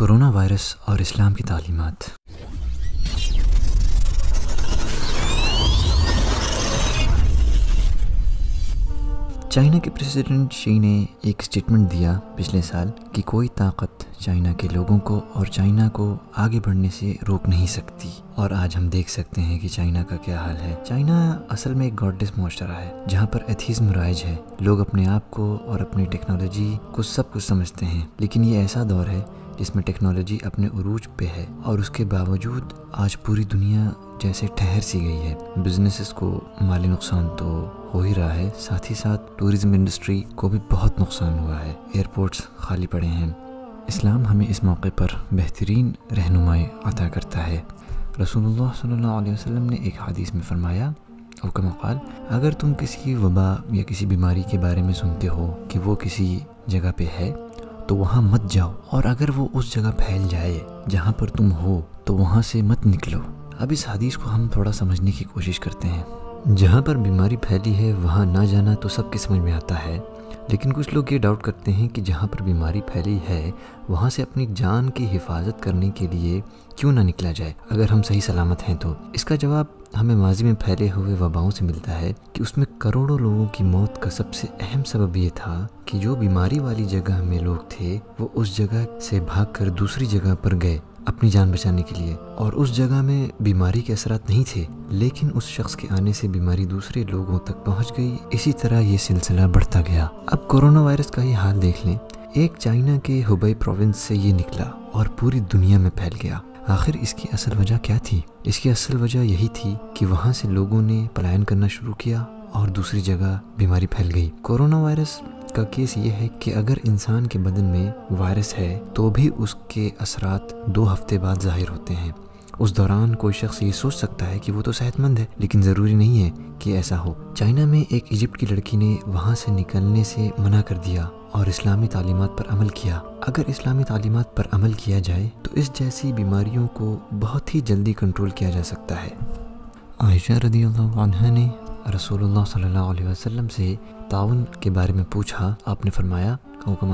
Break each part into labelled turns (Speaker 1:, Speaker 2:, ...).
Speaker 1: Corona virus اور اسلام کی تعلیمات۔ چائنا کے پریزیڈنٹ شی نے ایک سٹیٹمنٹ دیا پچھلے سال کہ کوئی طاقت چائنا کے لوگوں کو اور چائنا کو آگے بڑھنے سے روک نہیں سکتی۔ اور آج ہم دیکھ سکتے ہیں کہ چائنا کا کیا حال ہے۔ چائنا اصل میں ایک گاڈس معاشرہ ہے جہاں پر ایتھیزم رائج ہے۔ لوگ اپنے آپ کو اور اپنی ٹیکنالوجی کو سب کچھ سمجھتے ہیں، لیکن یہ ایسا دور ہے جس میں ٹیکنالوجی اپنے عروج پہ ہے اور اس کے باوجود آج پوری دنیا جیسے ٹھہر سی گئی ہے۔ بزنسز کو مالی نقصان تو ہو ہی رہا ہے، ساتھ ہی ساتھ ٹورزم انڈسٹری کو بھی بہت نقصان ہوا ہے۔ ایئرپورٹس خالی پڑے ہیں۔ اسلام ہمیں اس موقع پر بہترین رہنمائی عطا کرتا ہے۔ رسول اللہ صلی اللہ علیہ وسلم نے ایک حدیث میں فرمایا حکم قال، اگر تم کسی وبا یا کسی بیماری کے بارے میں سنتے ہو کہ وہ کسی جگہ پہ ہے تو وہاں مت جاؤ۔ اور اگر وہ اس جگہ پھیل جائے جہاں پر تم ہو، تو وہاں سے مت نکلو۔ اب اس حدیث کو ہم تھوڑا سمجھنے کی کوشش کرتے ہیں۔ جہاں پر بیماری پھیلی ہے، وہاں نہ جانا تو سب کے سمجھ میں آتا ہے۔ لیکن کچھ لوگ یہ ڈاؤٹ کرتے ہیں کہ جہاں پر بیماری پھیلی ہے، وہاں سے اپنی جان کی حفاظت کرنے کے لیے کیوں نہ نکلا جائے؟ اگر ہم صحیح سلامت ہیں تو۔ اس کا جواب ہمیں ماضی میں پھیلے ہوئے وباؤں سے ملتا ہے کہ اس میں کروڑوں لوگوں کی موت کا سب سے اہم سبب یہ تھا کہ جو بیماری والی جگہ میں لوگ تھے، وہ اس جگہ سے بھاگ کر دوسری جگہ پر گئے۔ اپنی جان بچانے کے لیے۔ اور اس جگہ میں بیماری کے اثرات نہیں تھے، لیکن اس شخص کے آنے سے بیماری دوسرے لوگوں تک پہنچ گئی۔ اسی طرح یہ سلسلہ بڑھتا گیا۔ اب کورونا وائرس کا یہ حال دیکھ لیں۔ ایک چائنا کے ہوبئی پروونس سے یہ نکلا اور پوری دنیا میں پھیل گیا۔ آخر اس کی اصل وجہ کیا تھی؟ اس کی اصل وجہ یہی تھی کہ وہاں سے لوگوں نے پلائن کرنا شروع کیا اور دوسری جگہ بیماری پھیل گئی۔ کورونا وائرس کا کیس یہ ہے کہ اگر انسان کے بدن میں وائرس ہے تو بھی اس کے اثرات دو ہفتے بعد ظاہر ہوتے ہیں۔ اس دوران کوئی شخص یہ سوچ سکتا ہے کہ وہ تو صحت مند ہے، لیکن ضروری نہیں ہے کہ ایسا ہو۔ چائنا میں ایک ایجپٹ کی لڑکی نے وہاں سے نکلنے سے منع کر دیا اور اسلامی تعلیمات پر عمل کیا۔ اگر اسلامی تعلیمات پر عمل کیا جائے تو اس جیسی بیماریوں کو بہت ہی جلدی کنٹرول کیا جا سکتا ہے۔ عائشہ رضی اللہ عنہ نے رسول اللہ صلی اللہ علیہ وسلم سے تعاون کے بارے میں پوچھا، آپ نے فرمایا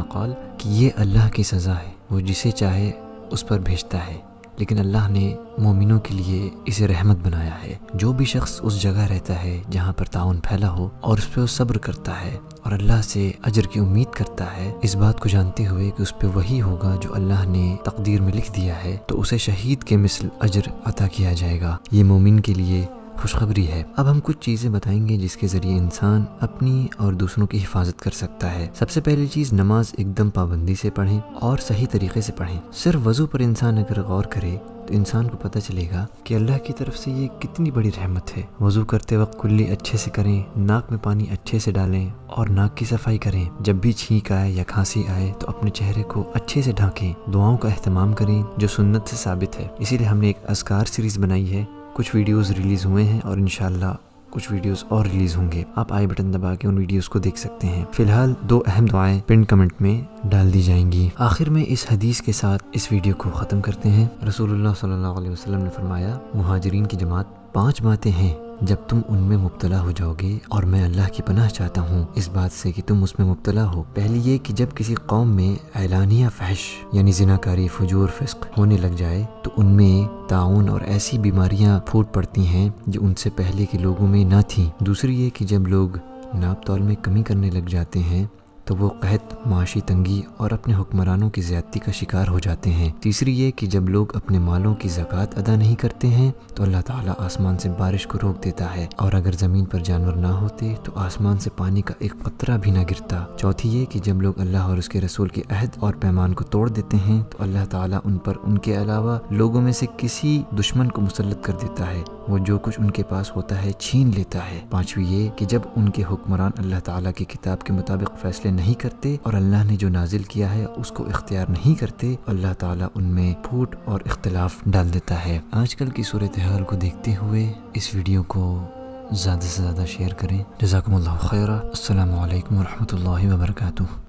Speaker 1: قال کہ یہ اللہ کی سزا ہے، وہ جسے چاہے اس پر بھیجتا ہے۔ لیکن اللہ نے مومنوں کے لیے اسے رحمت بنایا ہے۔ جو بھی شخص اس جگہ رہتا ہے جہاں پر تعاون پھیلا ہو اور اس پہ وہ صبر کرتا ہے اور اللہ سے اجر کی امید کرتا ہے، اس بات کو جانتے ہوئے کہ اس پہ وہی ہوگا جو اللہ نے تقدیر میں لکھ دیا ہے، تو اسے شہید کے مثل اجر عطا کیا جائے گا۔ یہ مومن کے لیے خوشخبری ہے۔ اب ہم کچھ چیزیں بتائیں گے جس کے ذریعے انسان اپنی اور دوسروں کی حفاظت کر سکتا ہے۔ سب سے پہلی چیز، نماز ایک دم پابندی سے پڑھیں اور صحیح طریقے سے پڑھیں۔ صرف وضو پر انسان اگر غور کرے تو انسان کو پتہ چلے گا کہ اللہ کی طرف سے یہ کتنی بڑی رحمت ہے۔ وضو کرتے وقت کلی اچھے سے کریں، ناک میں پانی اچھے سے ڈالیں اور ناک کی صفائی کریں۔ جب بھی چھینک آئے یا کھانسی آئے تو اپنے چہرے کو اچھے سے ڈھانکیں۔ دعاؤں کا اہتمام کریں جو سنت سے ثابت ہے۔ اسی لیے ہم نے ایک اذکار سیریز بنائی ہے۔ کچھ ویڈیوز ریلیز ہوئے ہیں اور انشاءاللہ کچھ ویڈیوز اور ریلیز ہوں گے۔ آپ آئی بٹن دبا کے ان ویڈیوز کو دیکھ سکتے ہیں۔ فی الحال دو اہم دعائیں پن کمنٹ میں ڈال دی جائیں گی۔ آخر میں اس حدیث کے ساتھ اس ویڈیو کو ختم کرتے ہیں۔ رسول اللہ صلی اللہ علیہ وسلم نے فرمایا، مہاجرین کی جماعت پانچ باتیں ہیں۔ جب تم ان میں مبتلا ہو جاؤ گے اور میں اللہ کی پناہ چاہتا ہوں، اس بات سے کہ تم اس میں مبتلا ہو۔ پہلی یہ کہ جب کسی قوم میں اعلانیہ فحش یعنی زناکاری، فجور، فسق ہونے لگ جائے، تو ان میں تعاون اور ایسی بیماریاں پھوٹ پڑتی ہیں جو ان سے پہلے کے لوگوں میں نہ تھیں۔ دوسری یہ کہ جب لوگ ناپ تول میں کمی کرنے لگ جاتے ہیں تو وہ قحط، معاشی تنگی اور اپنے حکمرانوں کی زیادتی کا شکار ہو جاتے ہیں۔ تیسری یہ کہ جب لوگ اپنے مالوں کی زکوٰۃ ادا نہیں کرتے ہیں، تو اللہ تعالیٰ آسمان سے بارش کو روک دیتا ہے۔ اور اگر زمین پر جانور نہ ہوتے، تو آسمان سے پانی کا ایک قطرہ بھی نہ گرتا۔ چوتھی یہ کہ جب لوگ اللہ اور اس کے رسول کے عہد اور پیمان کو توڑ دیتے ہیں، تو اللہ تعالیٰ ان پر ان کے علاوہ لوگوں میں سے کسی دشمن کو مسلط کر دیتا ہے۔ وہ جو کچھ ان کے پاس ہوتا ہے چھین لیتا ہے۔ پانچویں یہ کہ جب ان کے حکمران اللہ تعالیٰ کی کتاب کے مطابق فیصلے نہیں کرتے اور اللہ نے جو نازل کیا ہے اس کو اختیار نہیں کرتے، اللہ تعالیٰ ان میں پھوٹ اور اختلاف ڈال دیتا ہے۔ آج کل کی صورتحال کو دیکھتے ہوئے اس ویڈیو کو زیادہ سے زیادہ شیئر کریں۔ جزاکم اللہ خیرہ السلام علیکم ورحمۃ اللہ وبرکاتہ۔